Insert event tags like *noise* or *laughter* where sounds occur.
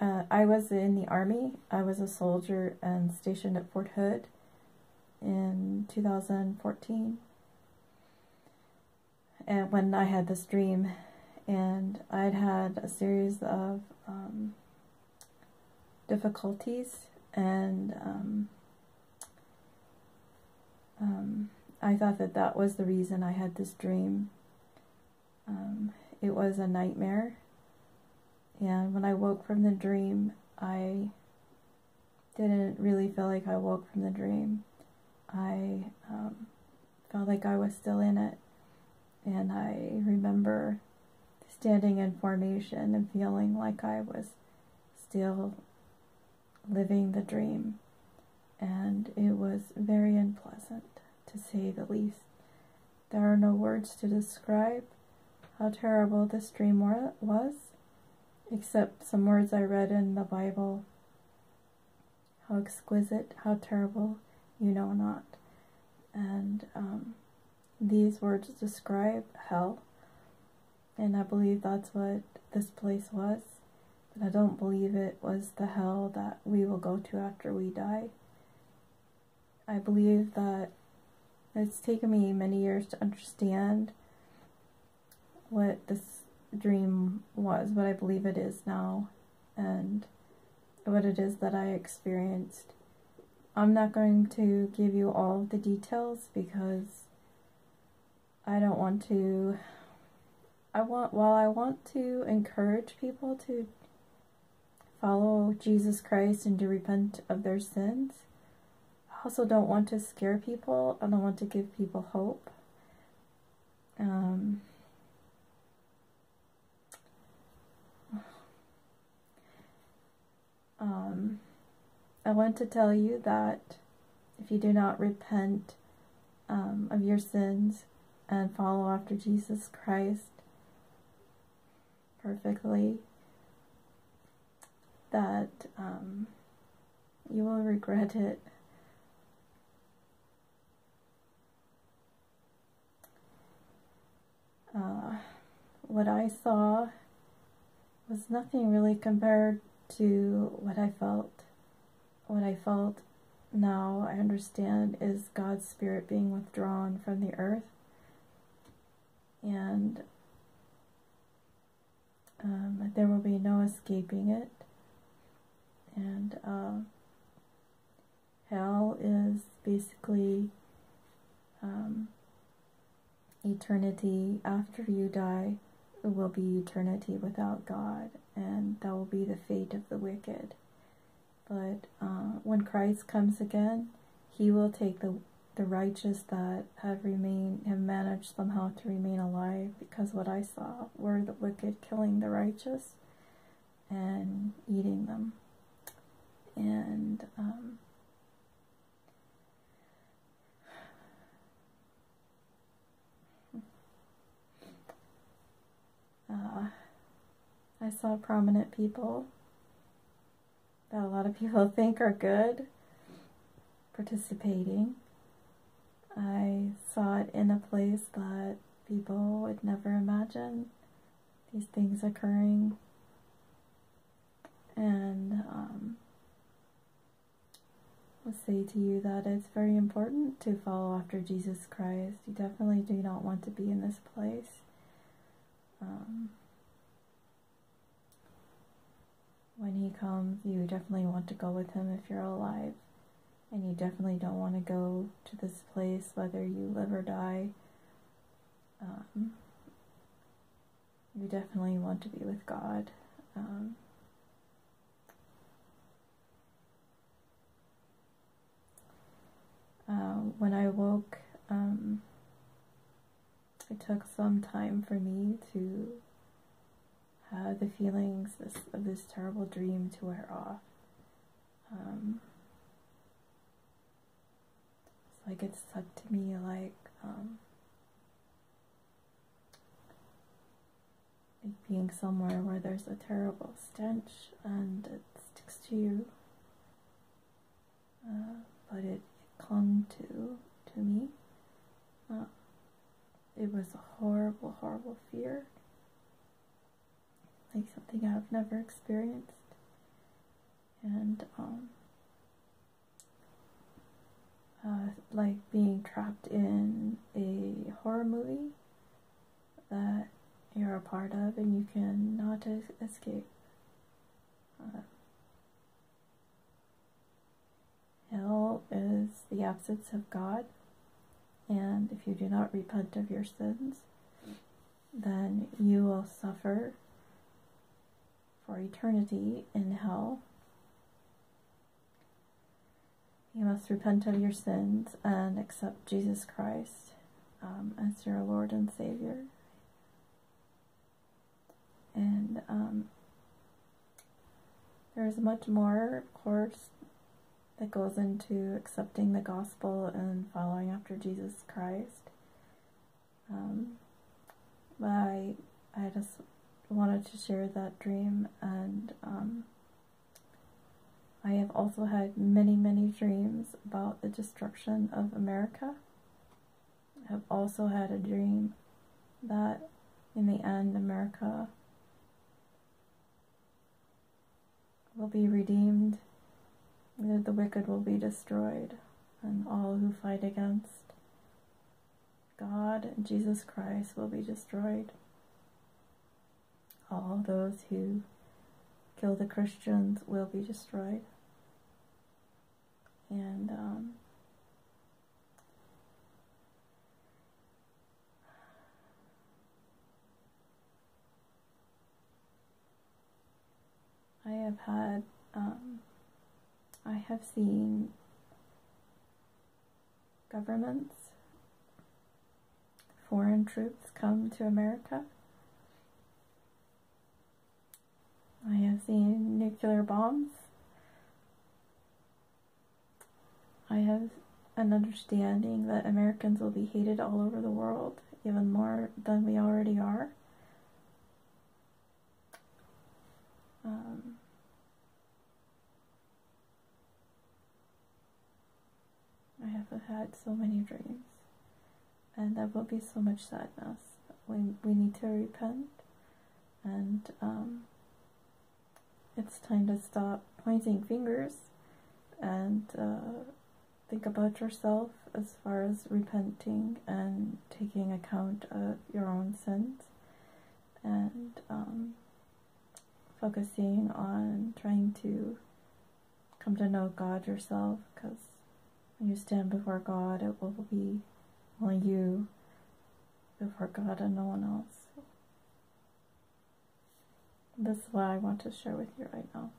Uh, I was in the Army. I was a soldier and stationed at Fort Hood in 2014. And when I had this dream, and I'd had a series of um, difficulties, and um, um, I thought that that was the reason I had this dream. Um, it was a nightmare and when I woke from the dream, I didn't really feel like I woke from the dream. I um, felt like I was still in it. And I remember standing in formation and feeling like I was still living the dream. And it was very unpleasant, to say the least. There are no words to describe how terrible this dream was except some words I read in the Bible. How exquisite, how terrible, you know not. And um, these words describe hell, and I believe that's what this place was. But I don't believe it was the hell that we will go to after we die. I believe that it's taken me many years to understand what this dream was, what I believe it is now, and what it is that I experienced. I'm not going to give you all the details because I don't want to. I want, while I want to encourage people to follow Jesus Christ and to repent of their sins, I also don't want to scare people. I don't want to give people hope. Um, Um, I want to tell you that if you do not repent um, of your sins and follow after Jesus Christ perfectly, that um, you will regret it. Uh, what I saw was nothing really compared to what I felt. What I felt now, I understand, is God's Spirit being withdrawn from the earth. And um, there will be no escaping it. And uh, hell is basically um, eternity after you die will be eternity without God, and that will be the fate of the wicked. But uh, when Christ comes again, he will take the the righteous that have remained have managed somehow to remain alive because what I saw were the wicked killing the righteous and eating them. And um, Uh, I saw prominent people that a lot of people *laughs* think are good participating. I saw it in a place that people would never imagine these things occurring. And um, I'll say to you that it's very important to follow after Jesus Christ. You definitely do not want to be in this place. Um, when he comes, you definitely want to go with him if you're alive. And you definitely don't want to go to this place whether you live or die. Um, you definitely want to be with God. Um, uh, when I woke, um, it took some time for me to have the feelings this, of this terrible dream to wear off. Um, it's like it stuck to me like um, like being somewhere where there's a terrible stench and it sticks to you. Uh, but it, it clung to to me. Uh, it was a horrible, horrible fear. Like something I've never experienced. and um, uh, like being trapped in a horror movie that you're a part of and you cannot escape. Uh, hell is the absence of God, and if you do not repent of your sins, then you will suffer for eternity in hell. You must repent of your sins and accept Jesus Christ um, as your Lord and Savior. And um, there's much more, of course, that goes into accepting the gospel and following after Jesus Christ. Um, but I, I just wanted to share that dream, and um, I have also had many, many dreams about the destruction of America. I have also had a dream that in the end, America will be redeemed, that the wicked will be destroyed, and all who fight against God and Jesus Christ will be destroyed. All those who kill the Christians will be destroyed. And um, I have had, um, I have seen governments, foreign troops come to America. I have seen nuclear bombs. I have an understanding that Americans will be hated all over the world, even more than we already are. Um, I have had so many dreams, and there will be so much sadness. We, we need to repent, and um, it's time to stop pointing fingers and uh, think about yourself as far as repenting and taking account of your own sins and um, focusing on trying to come to know God yourself because when you stand before God, it will be only you before God and no one else. This is what I want to share with you right now.